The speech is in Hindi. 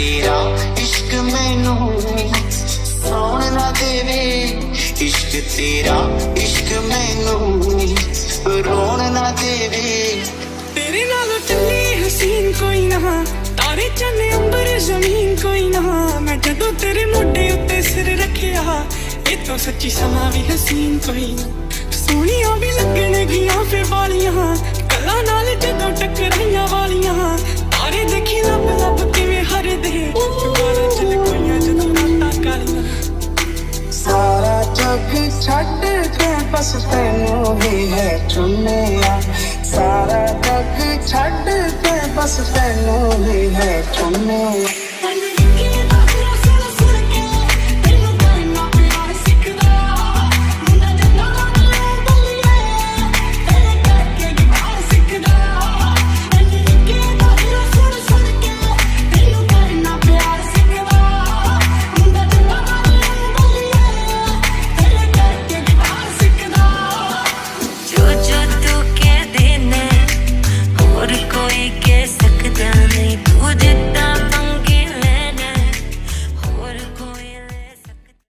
तेरा इश्क मैनू सोन ना देवे। इश्क तेरा, इश्क मैनू रोन ना देवे। तेरे नाल चले हसीन कोई ना, तारे चने अंबर ज़मीन कोई ना। मैं जदों तेरे मोटे उत्ते सिर रखिया ये तो सच्ची समा भी हसीन कोई ना। ਬਸ ਤੈਨੂੰ ਹੀ ਹੈ ਚੁੰਨਿਆ ਸਾਰਾ ਜੱਗ ਛੱਡ ਕੇ ਬਸ ਤੈਨੂੰ ਹੀ ਹੈ ਚੁੰਨਿਆ